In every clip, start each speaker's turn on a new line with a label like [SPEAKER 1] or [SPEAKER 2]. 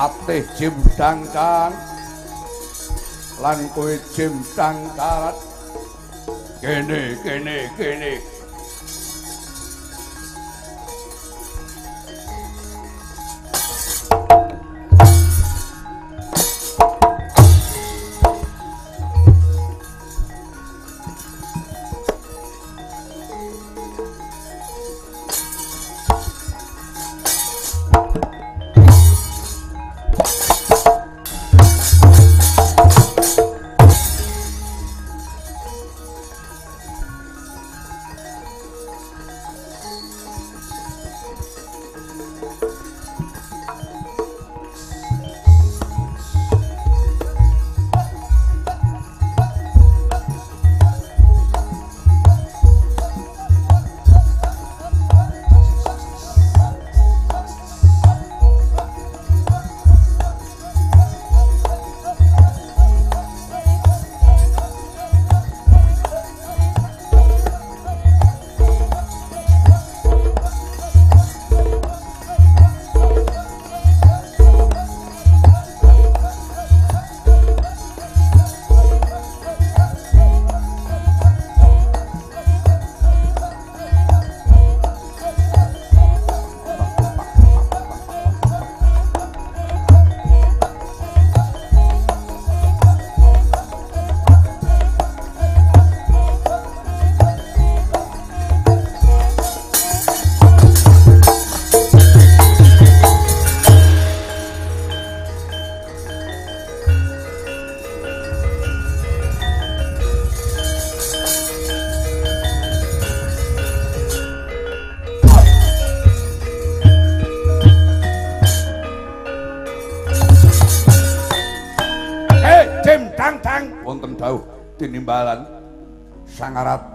[SPEAKER 1] Patih Jimdang Kan lan kowe Jimdang Karat kene kene kene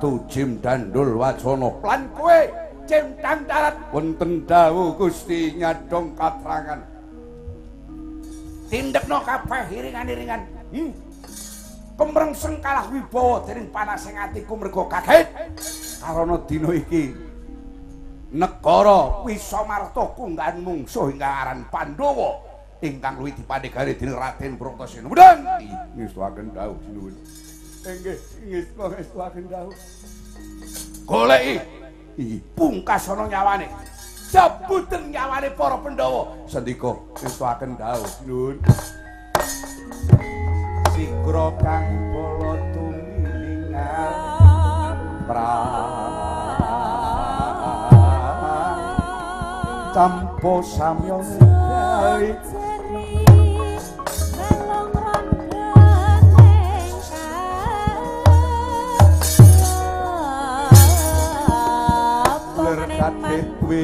[SPEAKER 1] Ratu Jim Dandul Wacana. Lan kowe Jim Darat wonten dawuh Gusti nyadong katrangan. Tindekno kabeh iringan-iringan hmm. kemrengseng kalah wibawa dening panasing atiku mergo kaget. Karana dina iki negara Wisamarta kunggan mungsuh ingkang aran Pandhawa. Ingkang luwih dipandhegani dening Raden Bratasena. Mudhun ngestuaken dawuh sinuwun. Nggih, ngestuaken dawuh. Goleki iki pungkasana nyawane. Jabuten nyawane para Pandhawa. Sendika ngestuaken dawuh sinuwun. Sigra kang kala tuminingal pra tampo samyo gawe Lerkate kuwi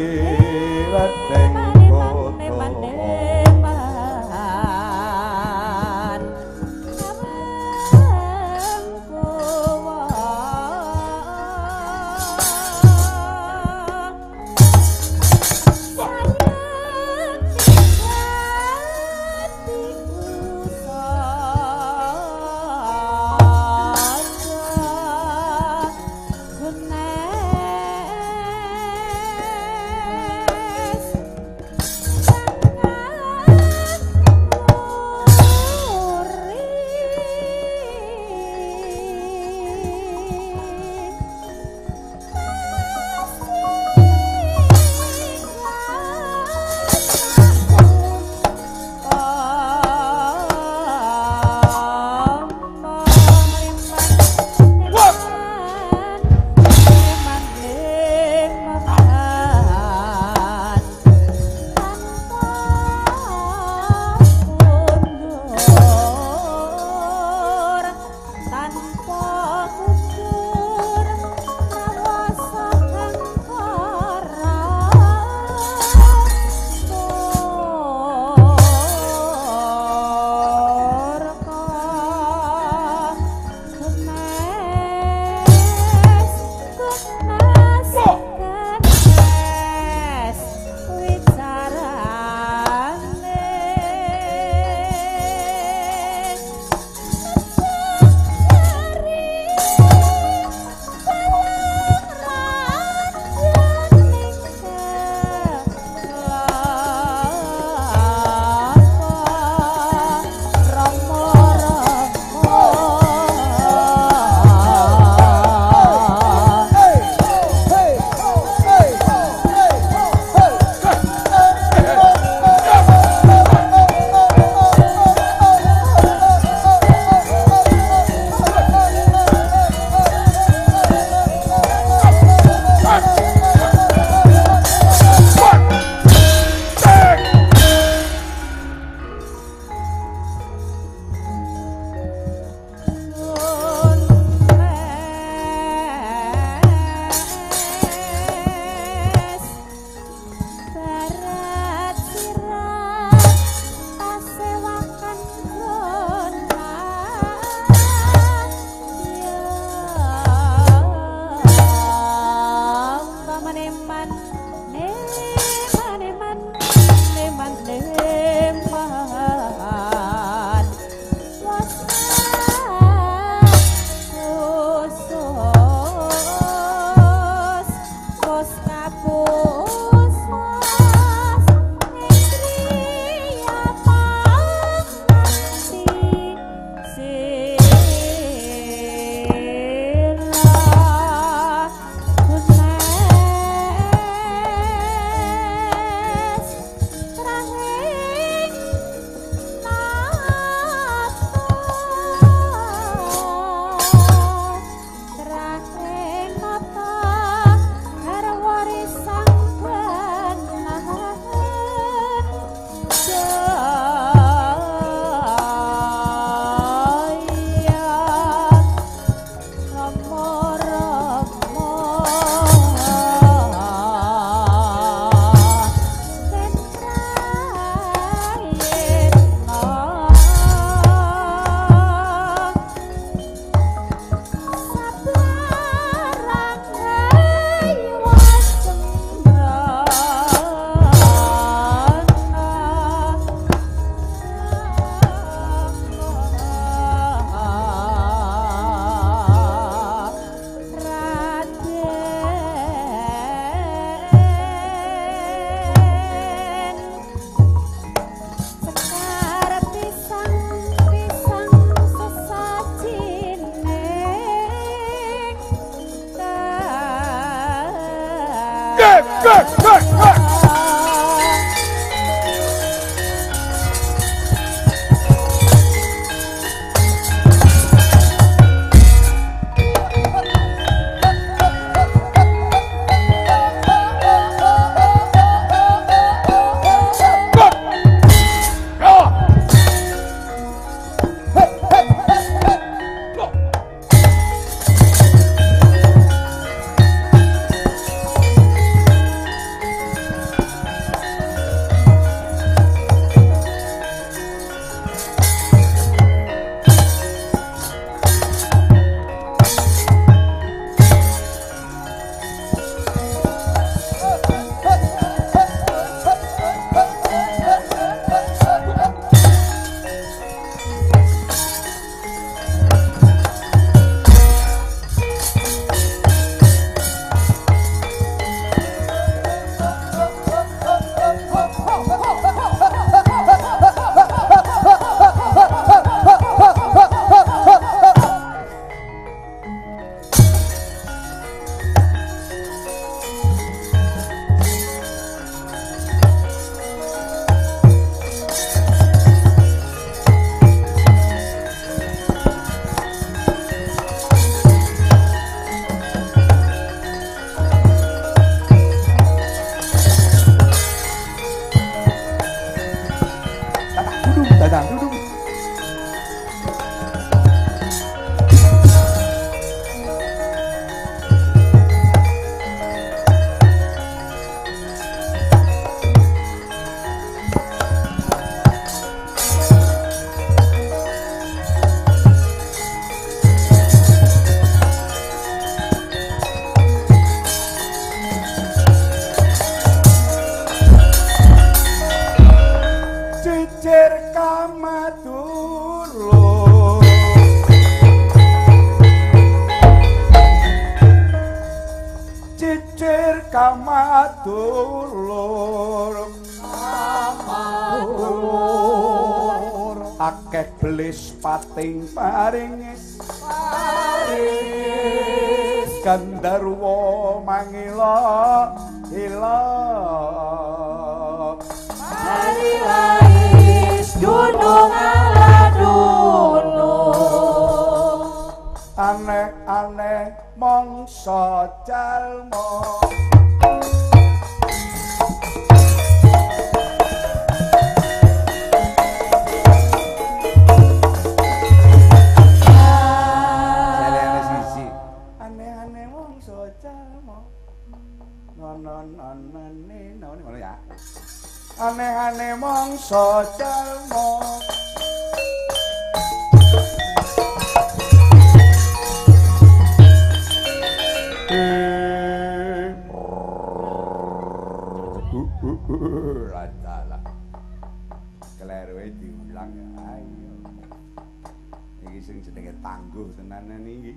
[SPEAKER 1] jenenge tangguh tenanan iki.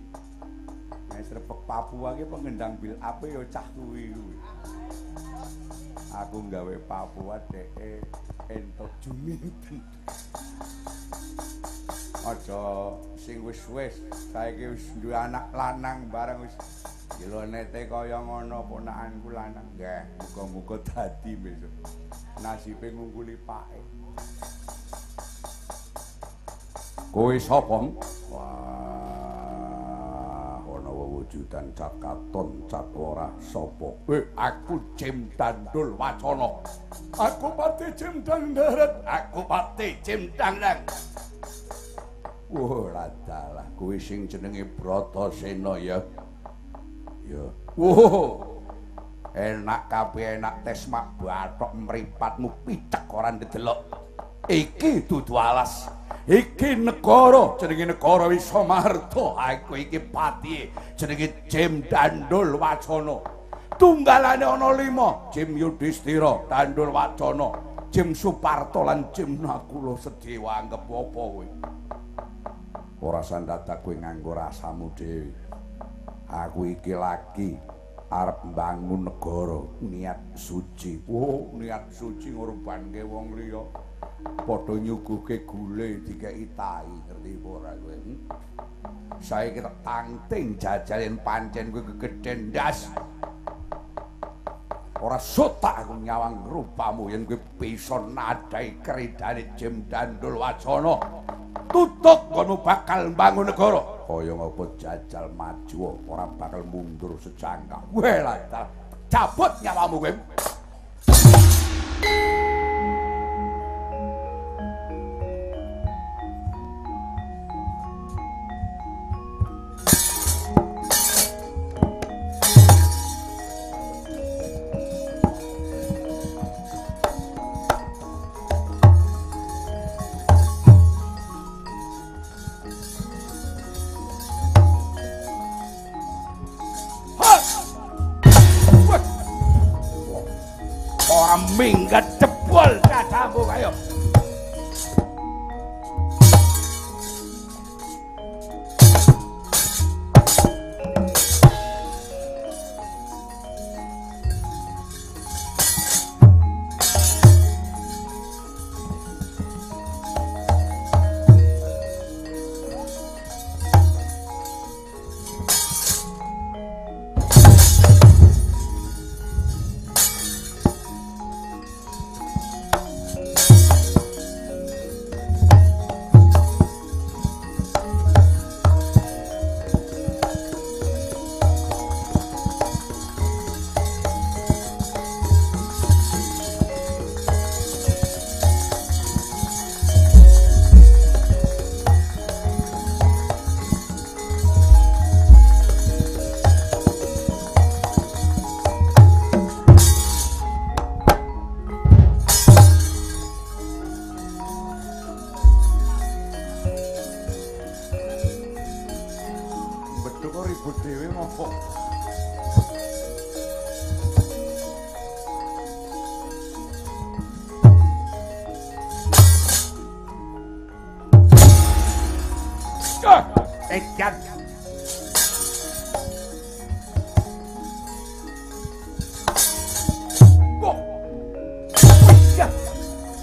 [SPEAKER 1] Nek srepek Papua ki pengendang bil ape ya cah kuwi kuwi. Aku nggawe Papua dheke entuk juminten aja sing wis-wis saiki wis duwe anak lanang bareng wis. Jelonete kaya ngono ponakanku lanang? Nggih muga-muga dadi besok. Nasibe ngungkuli pake kowe sapa wah wujudan cakaton cakora sopo eh aku jim dandul wacono aku pati jim darat aku pati jim dandang. Wah ladalah kuwi sing jenenge broto seno ya. Ya. Wah enak kabeh enak tes mak batok mripatmu picek ora ndelok iki dudu alas iki negara jenenge negara Wisamarta aku iki pati jenenge Jem Dandul Wacana. Tunggalane ana 5 Jem Yudhistira Dandul Wacana Jem Suparto lan Jem Nakula Sedewa. Anggap apa kowe? Ora sandadak kowe nganggo rasamu dhewe aku iki lagi arep mbangun negara niat suci. Oh niat suci ngorbanke wong liya. Padha nyuguhke gule dikeki tai ngerti ora kowe? Hmm? saiki tak tangting jajalen pancen kowe kegeden ndas ora sotak aku nyawang rupamu yen kowe bisa nadai kridane Jem Dandul Wacana. Tutuk kono bakal mbangun negara. Kaya ngapa jajal maju ora bakal mundur secangkah. Weh lah, cabut nyawamu kowe.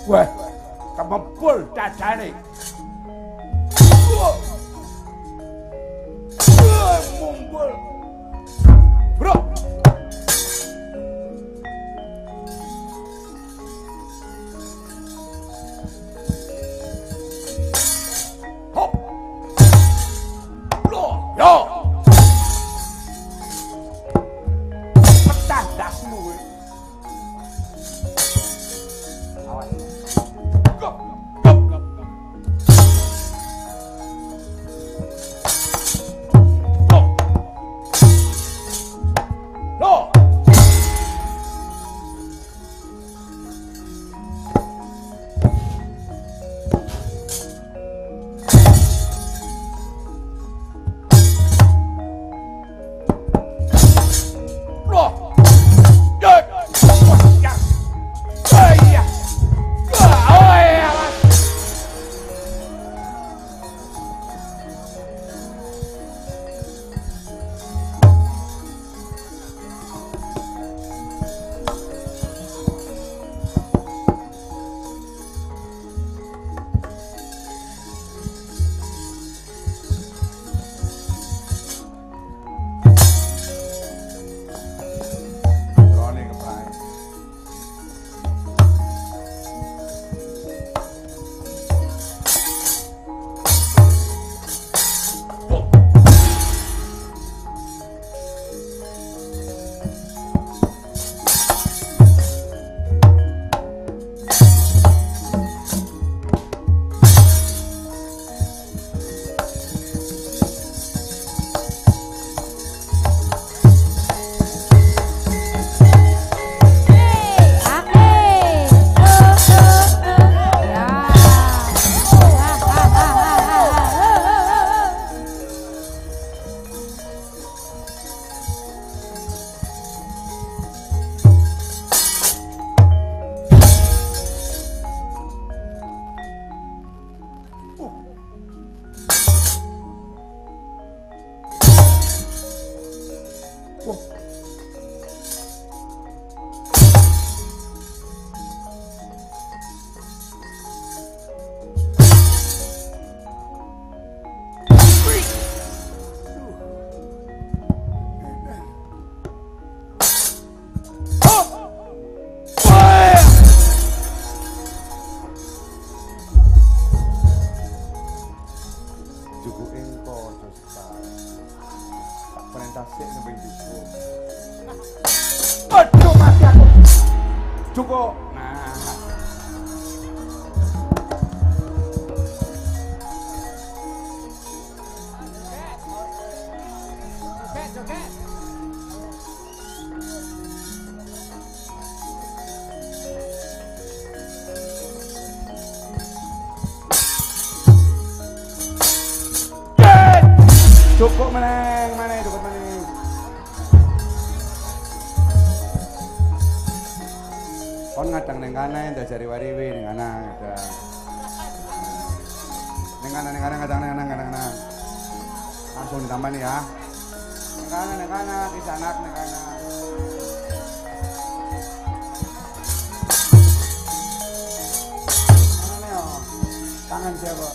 [SPEAKER 1] 喂怎么不是在这里？jari wariwi ning anak gitu. Ning ana ning ya. anak ning ana ning ana Langsung ditambah nih ya. Ning ana ning anak di sana ning ana Tangan siapa?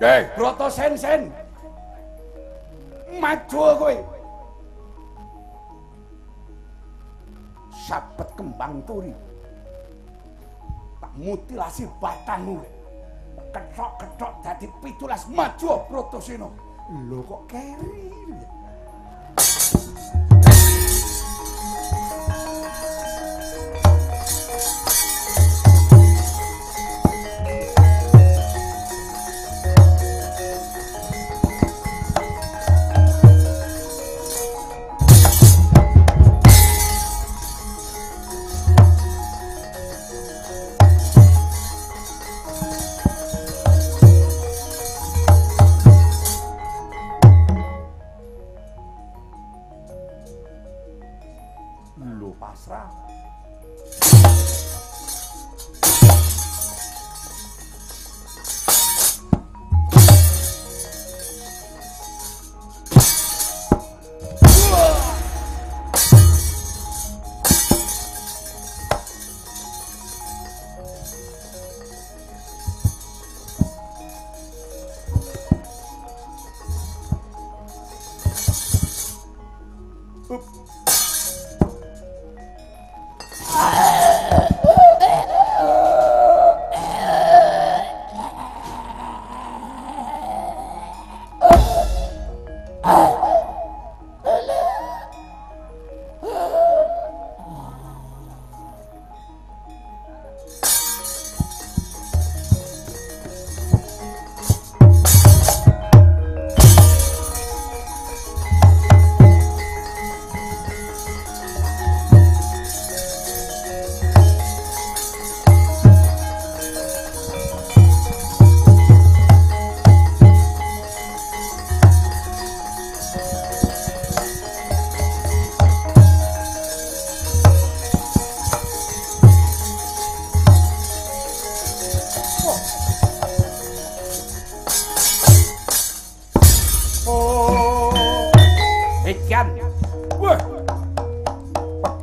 [SPEAKER 1] Hei, Broto Sen-sen. Maju kowe. Sabet kembang turi. Tak mutilasi batangmu. Ketok-ketok dadi pitulas maju Brotosena. Lho kok keri.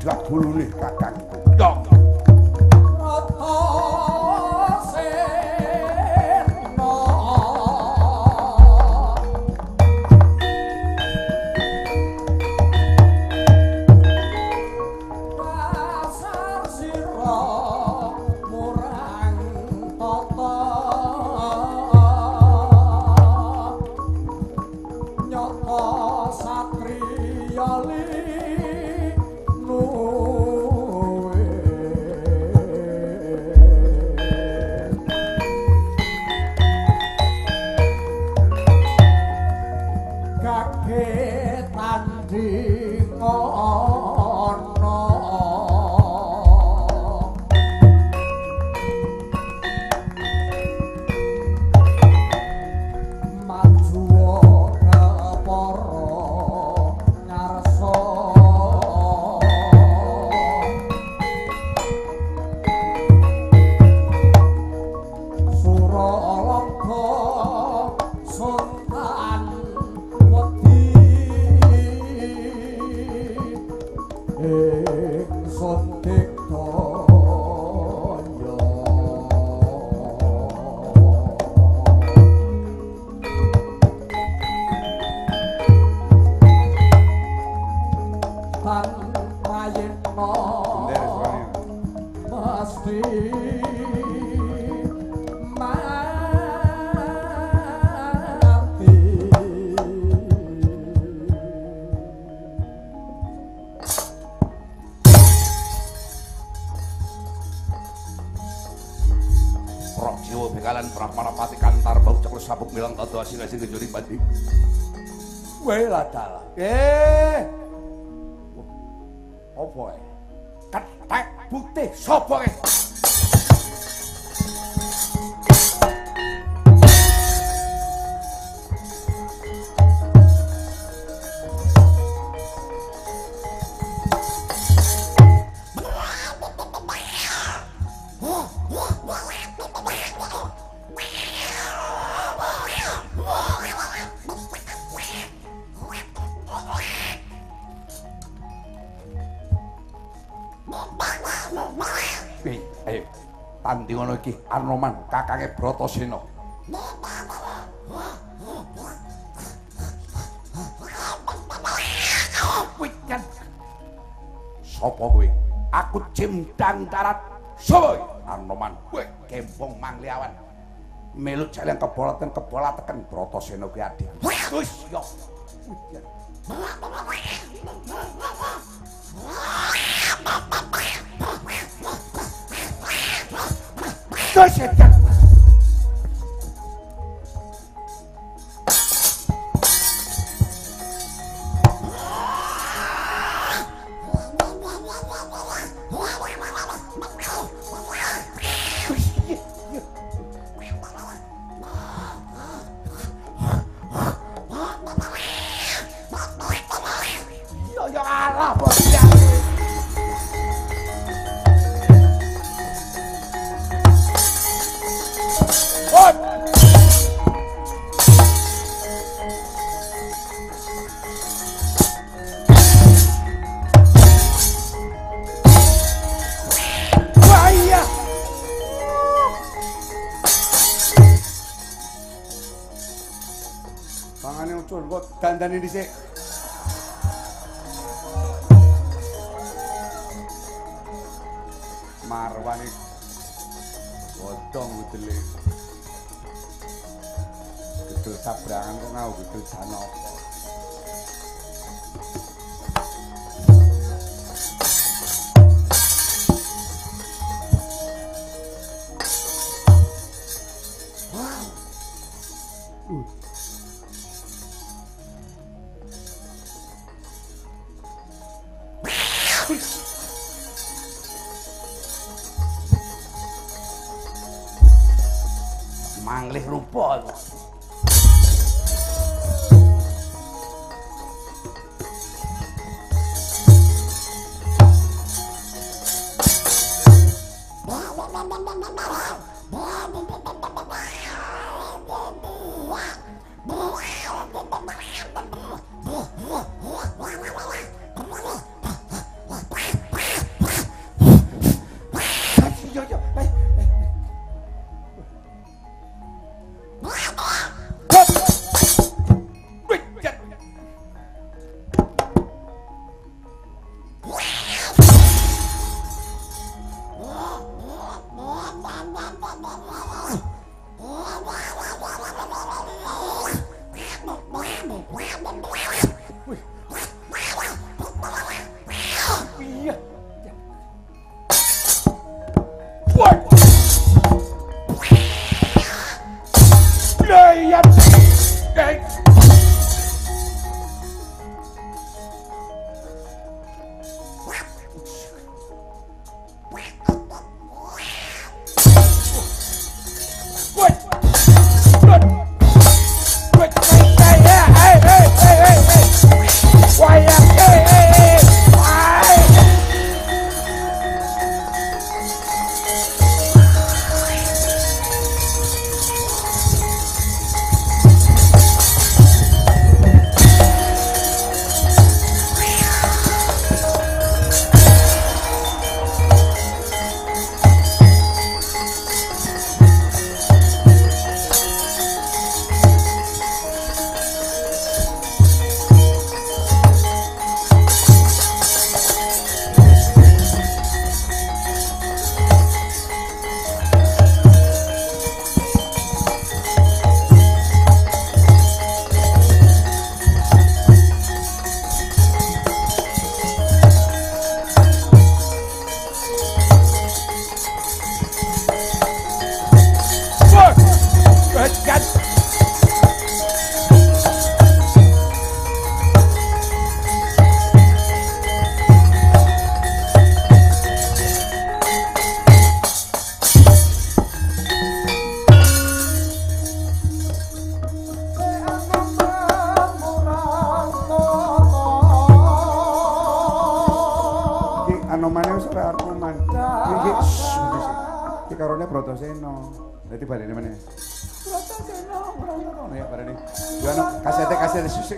[SPEAKER 1] 大秃噜脸，大干。Prok jiwa bekalan prapara pati kantar bau cekle sabuk milang tato asin asin kejuri badi. Weh lah dalah. Eh. Oh boy. Kat tak bukti sopo eh. eh? Bratasena. Wican. Sopo kowe? Aku Cimdang Darat. Sopo? Anoman kowe kempong mangliawan. Melu jalan kebolatan kebolatan Bratasena kuwi adik. Wis yo. ṣọ́ọ̀ṣì tẹ̀. Terus dandani dhisik. Marwani godhong udele. Gedul sabrangan kok ngau gedul janaka.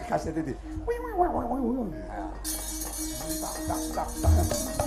[SPEAKER 2] Kasete susik kasete di. Tak tak tak tak.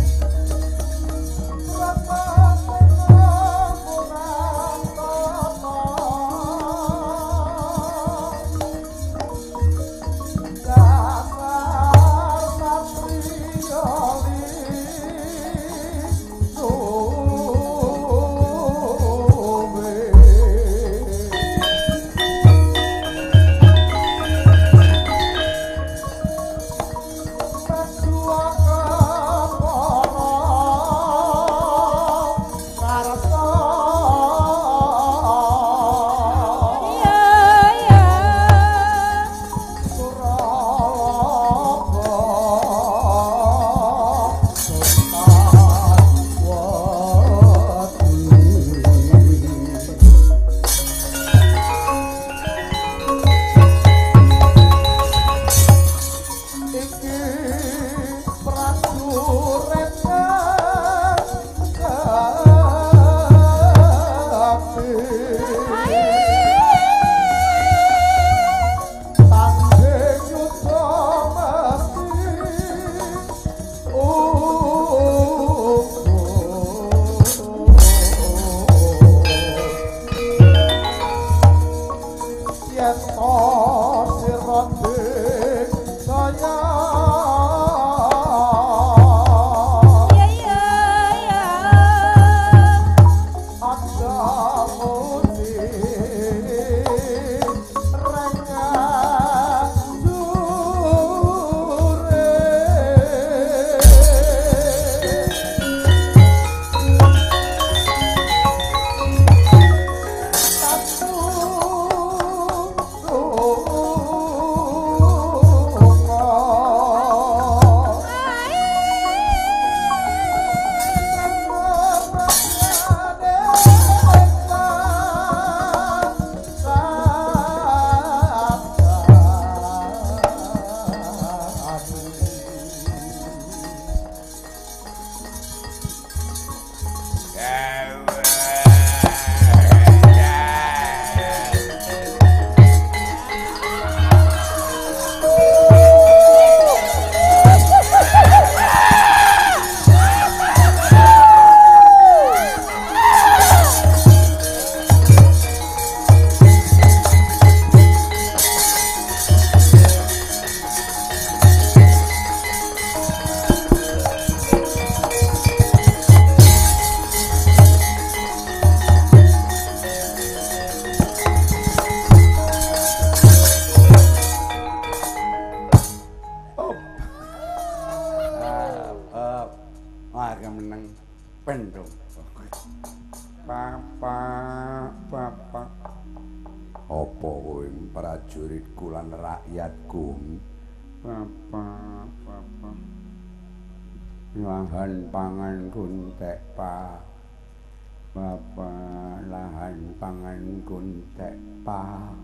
[SPEAKER 1] Kuntek, Pak. Bapak, lahan pangan kuntek, Pak.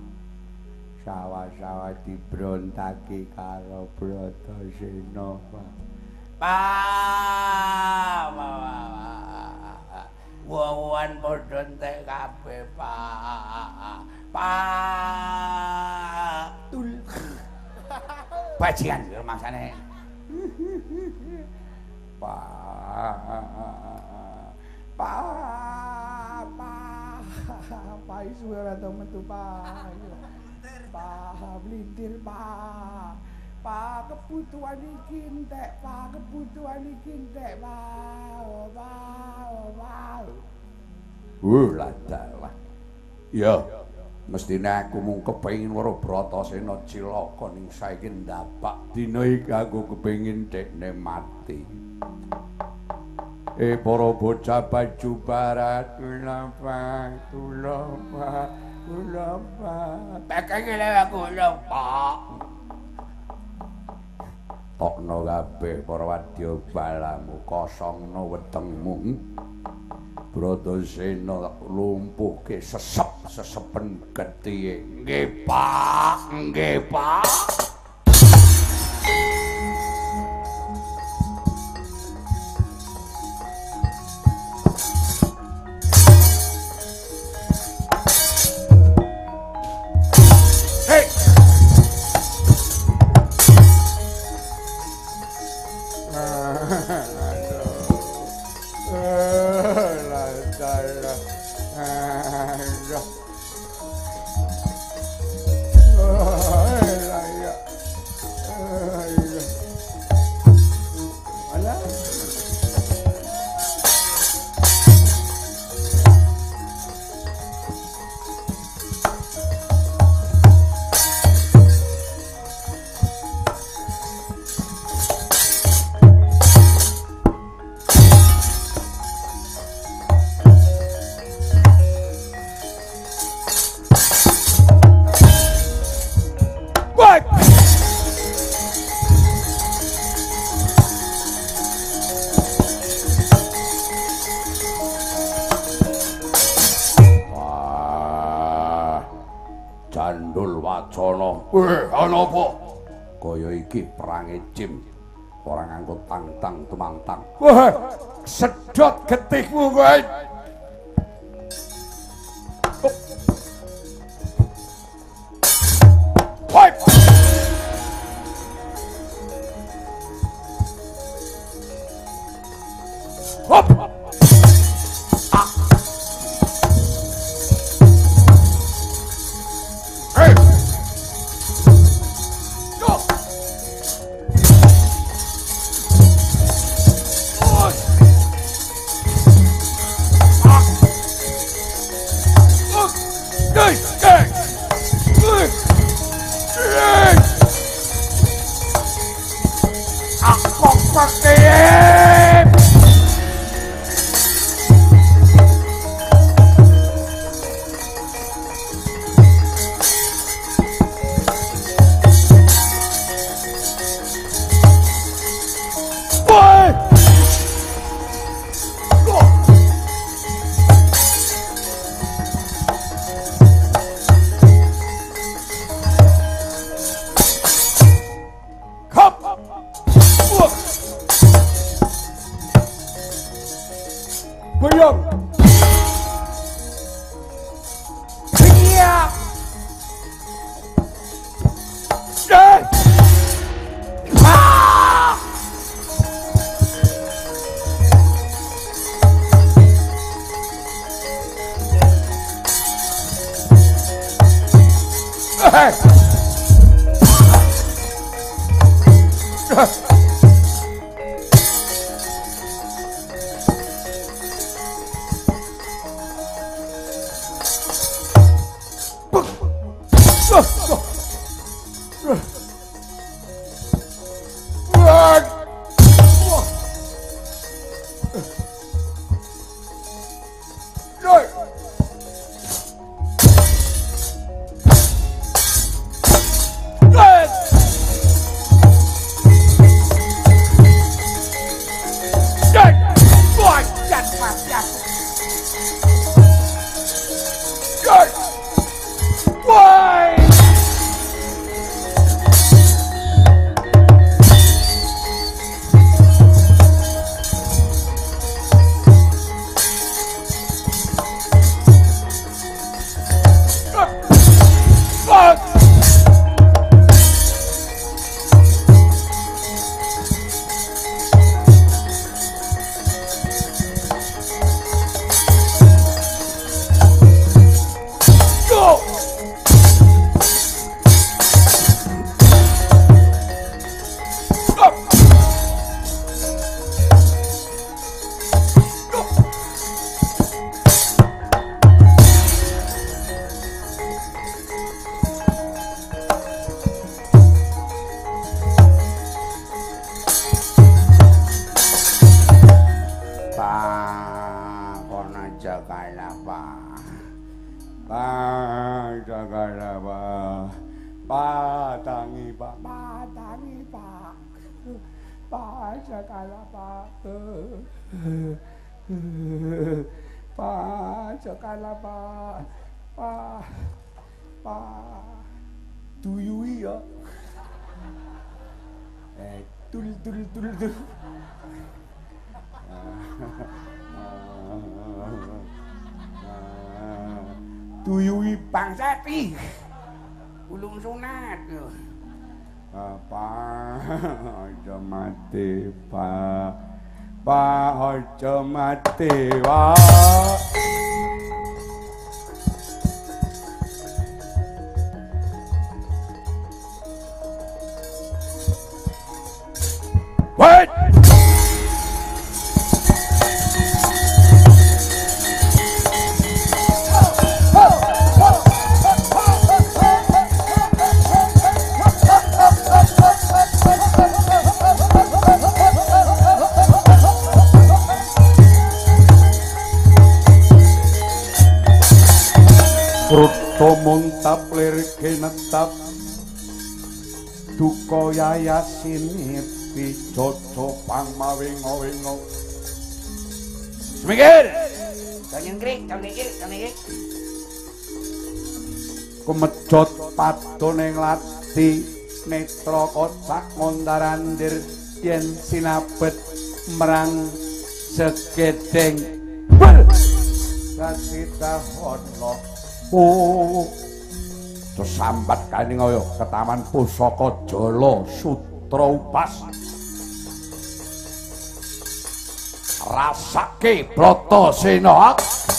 [SPEAKER 1] Sawah-sawah dibrontaki karo Bratasena, Pak. Pak, Wawan padha entek kabeh, Pak. Pak. Tul. Bajian maksane. Pak. Pak isu ora tau metu, Pak. Pak, blintir, Pak. Pak, kebutuhan iki entek, Pak. Kebutuhan iki entek, Pak. Oh, Pak. Uh, ladalah. Ya, mestine aku mung kepengin weruh Bratasena cilaka ning saiki ndapak dina iki aku kepengin dekne mati. Eh para bocah baju barat kenapa tulapa tulapa pekenge lewe aku lupa Tokno kabeh para wadya balamu kosongno wetengmu Bratasena lumpuhke sesep sesepen gethihe nggih Pak nggih Pak Apa? Kaya iki perange Jim. Ora nganggo tang-tang tumang-tang. Wah, sedot getihmu kowe. Woi! Hey! Pak, patangi Pak. Pak Jakarta Pak. Pak Jakarta Pak. Pak. Pak. Tuyui ya. Eh, tul tul tul tul. Tuyui
[SPEAKER 3] Bangsati. Ulung sunat.
[SPEAKER 1] Apa aja mati pak. Pak aja mati pak Duko yayasin Pijojo pangmawingo wingo
[SPEAKER 3] Semikir. Jangan krik, jangan jangan krik.
[SPEAKER 1] Kumejot padoning lati Netra kocak ngondarandir Yen sinabet merang Segedeng. Bel Kasita hono Oh
[SPEAKER 3] Terus sambat kaning ayo ke taman pusaka Jala Sutra Upas. Rasake Bratasena.
[SPEAKER 1] Owe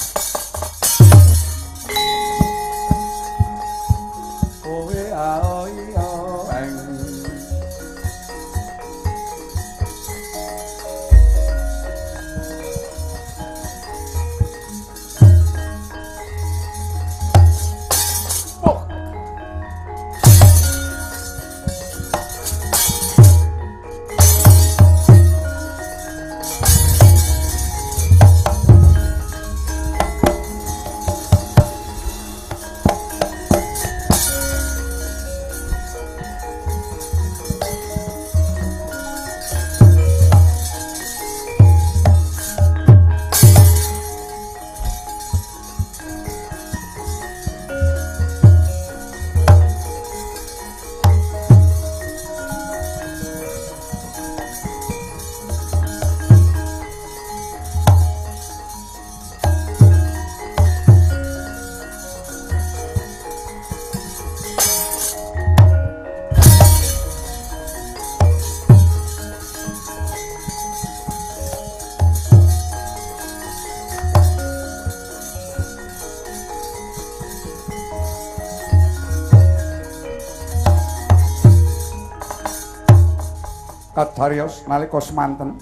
[SPEAKER 1] Kadarios nalika semanten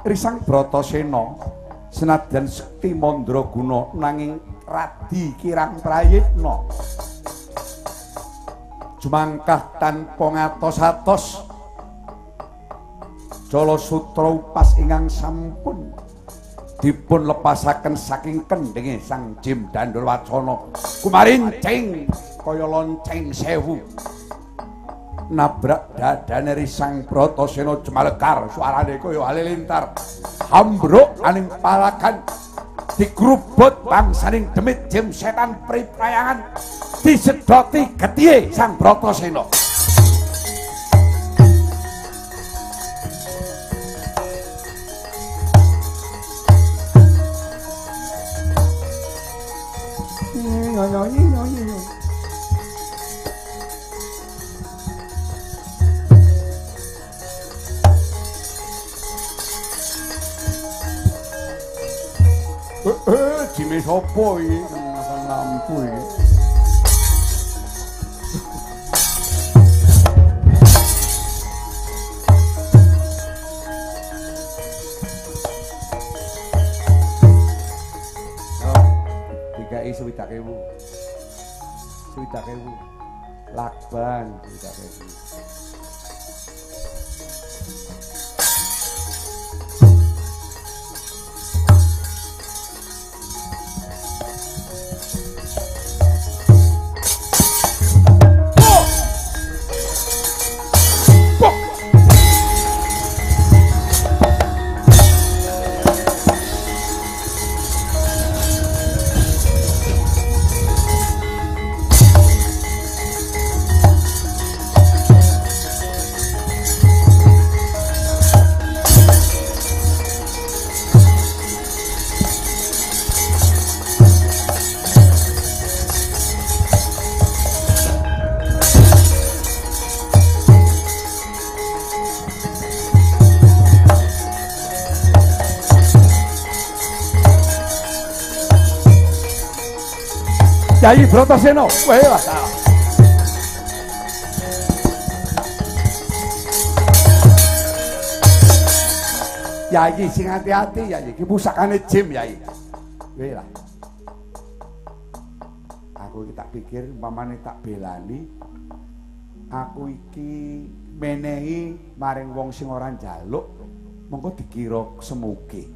[SPEAKER 1] Risang Bratasena senadyan sekti mandraguna nanging radi kirang prayitna. Jumangkah tanpa ngatos-atos Jala Sutra Upas ingkang sampun dipun lepasaken saking kendhenge Sang Jim Dandurwacana. Kumarincing kaya lonceng sewu nabrak dadane Risang Bratasena jemalekar. Suarane kaya halilintar. Ambruk aning palakan digrubut bangsaning demit jim setan priprayangan disedoti getihe Sang Bratasena sapa iki? Masang lampu iki. Dikai swidak ewu. Swidak ewu. Lakban swidak ewu. Yai Bratasena, kowe lah. Yai sing hati-hati Yai, iki pusakane Jim Yai. Kowe lah. Aku iki tak pikir umpamane tak belani aku iki menehi maring wong sing ora njaluk mengko dikira semuge.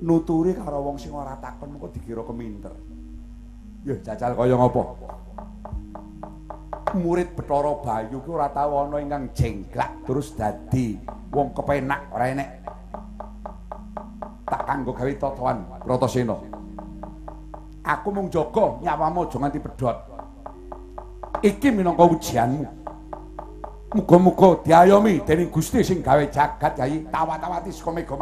[SPEAKER 1] Nuturi karo wong sing ora takon mengko dikira keminter. Ya jajal kaya ngopo? Murid Bathara Bayu ki ora tau ana ingkang jengglak terus dadi wong kepenak ora enek. Tak kanggo gawe totoan Bratasena. Aku mung jaga nyawamu aja nganti pedhot. Iki minangka ujianmu. Muga-muga diayomi dening Gusti sing gawe jagat Yayi tawa-tawati saka Mega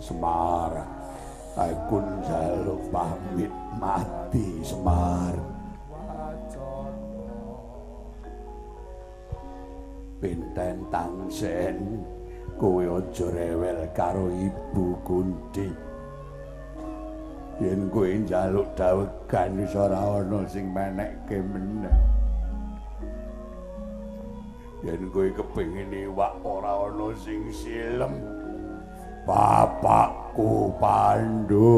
[SPEAKER 1] Semar, aku njaluk pamit mati Semar. Pinten tangsen kowe aja rewel karo ibu Kunti. Yen kowe njaluk dawegan wis ora ana sing menekke meneh. Yen kowe kepengin iwak ora ana sing silem. Bapakku Pandu,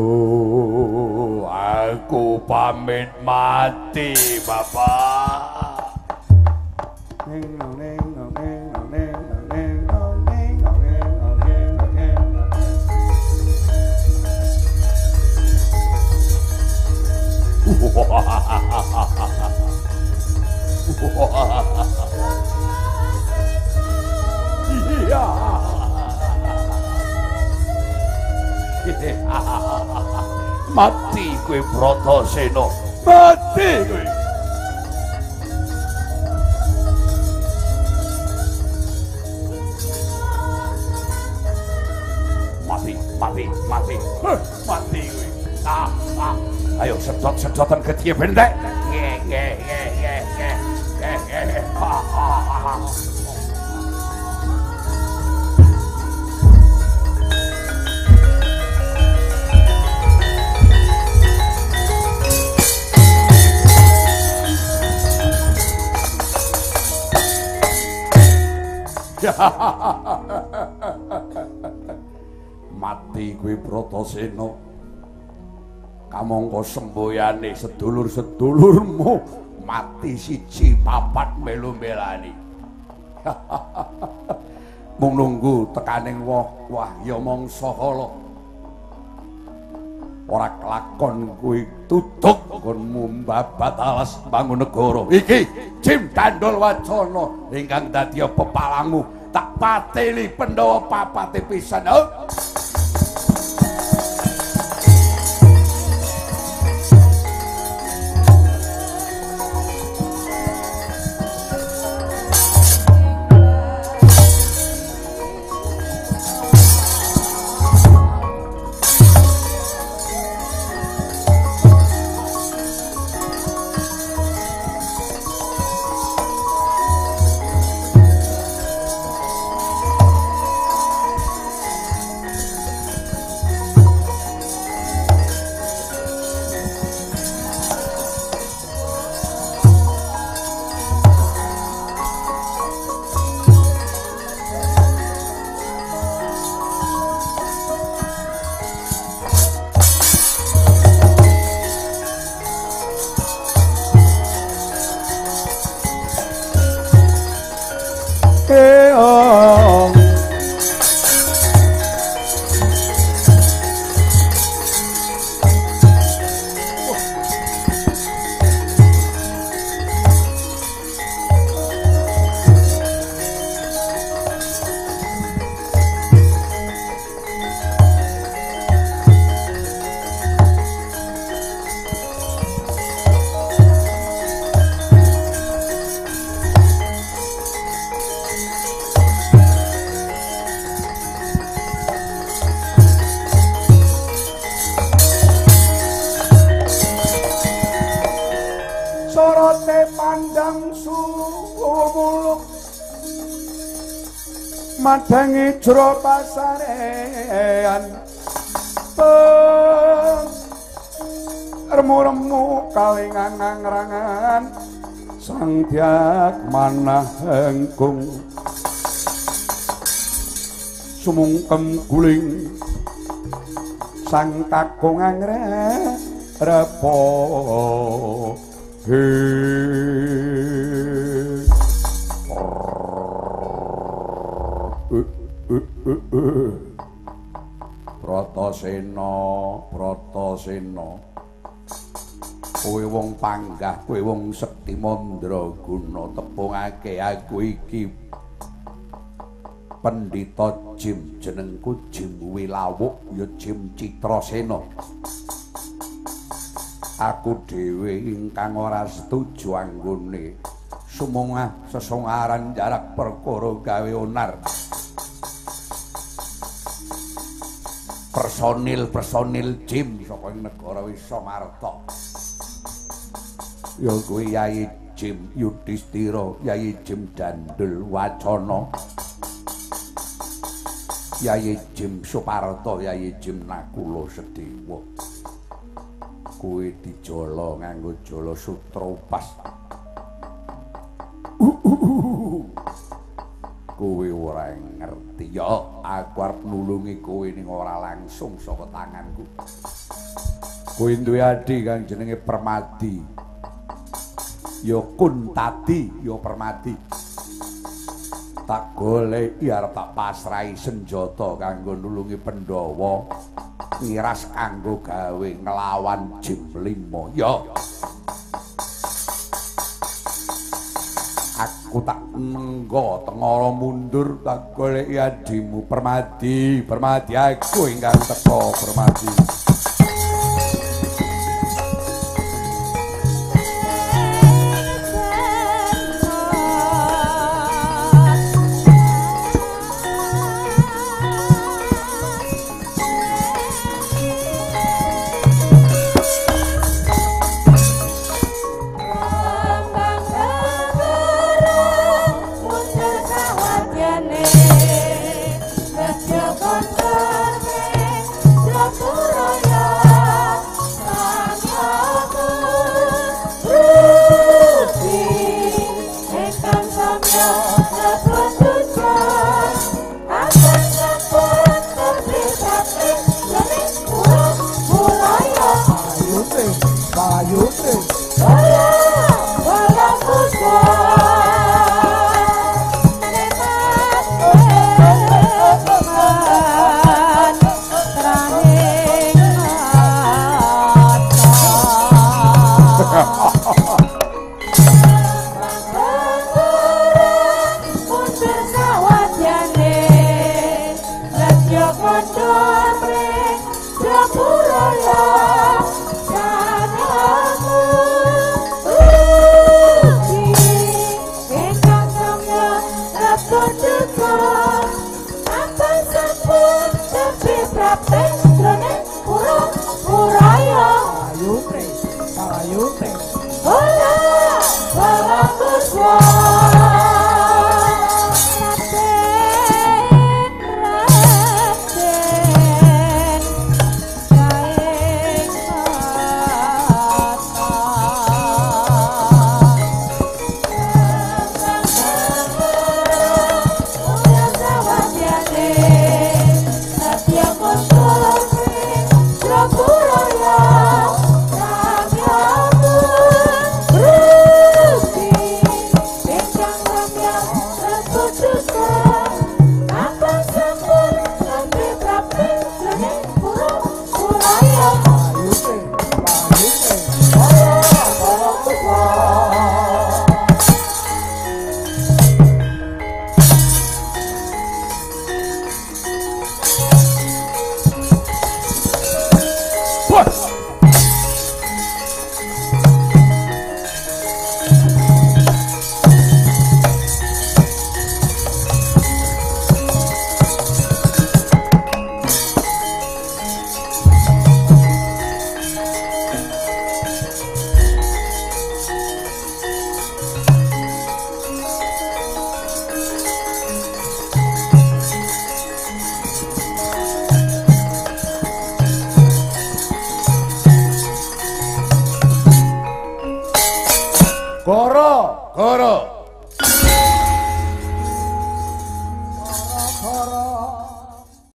[SPEAKER 1] aku pamit mati, Bapak. Neng neng Iya.
[SPEAKER 4] mati kowe Bratasena mati kowe mati mati mati Huh, mati kowe ah, ah. ayo sedot-sedotan getihe bendek nggih nggih nggih nggih nggih nggih nggih Ha, ha, ha, ha. mati kuwi Bratasena kamangka semboyane sedulur-sedulurmu mati siji papat melu-melani. Mung nunggu tekaning woh wah ya mangsa kala. Ora kelakon kuwi tutuk nggonmu mbabat alas bangun negara iki Jim Dandol Wacana ingkang dadi pepalangmu tak pateli Pandhawa papate pisan. Oh.
[SPEAKER 1] Madangi jero pasarean remu-remu kalingan ngrangan sang diak manah engkung sumungkem guling. Sang kakung angre repo he Bratasena Bratasena kowe wong panggah kowe wong sekti mandraguna tepungake aku iki. Pendhita Jim jenengku Jim Wilawuk ya Jim Citrasena. Aku dhewe ingkang ora setuju anggone. Sumungah sesongaran jarak perkara gawe onar personil-personil Jim saka negara Wisamarta. Ya kuwi Yai Jim Yudhistira Yai Jim Dandul Wacana. Yai Jim Suparta Yai Jim Nakula Sedewa. Kuwi dijala nganggo jala sutra upas kowe ora ngerti. Ya aku arep nulungi kowe ning ora langsung saka tanganku. Kowe duwe adi kang jenenge Permadi. Ya Kuntadi ya Permadi. Tak goleki arep tak pasrahi senjata kanggo nulungi Pandhawa. Ngiras kanggo gawe nglawan Jim 5 ya
[SPEAKER 5] aku tak nenggo tengara mundur tak goleki adimu permadi permadi aku ingkang teko permadi